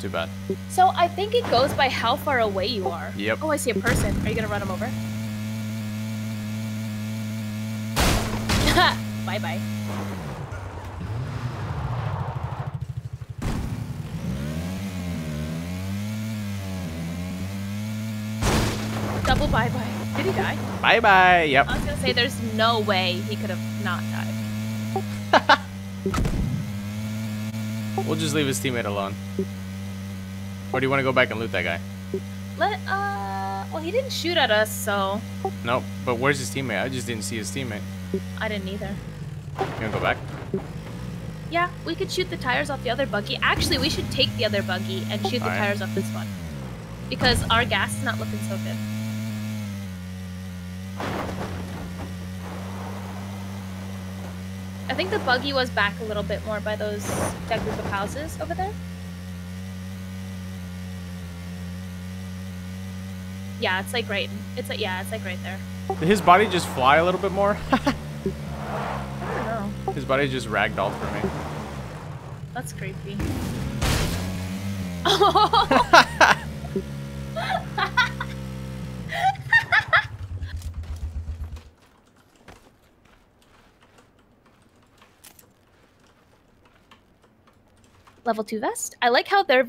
Too bad. So I think it goes by how far away you are. Yep. Oh, I see a person. Are you gonna run him over? bye bye. Double bye bye. Did he die? Bye bye. Yep. I was gonna say there's no way he could have not died. We'll just leave his teammate alone. Or do you want to go back and loot that guy? Let uh well he didn't shoot at us, so Nope. But where's his teammate? I just didn't see his teammate. I didn't either. You wanna go back? Yeah, we could shoot the tires off the other buggy. Actually, we should take the other buggy and shoot the Alright. tires off this one. Because our gas is not looking so good. I think the buggy was back a little bit more by those that group of houses over there. Yeah, it's like right. It's like yeah, it's like right there. Did his body just fly a little bit more? I don't know. his body just ragdolled for me. That's creepy. Level 2 vest. I like how they're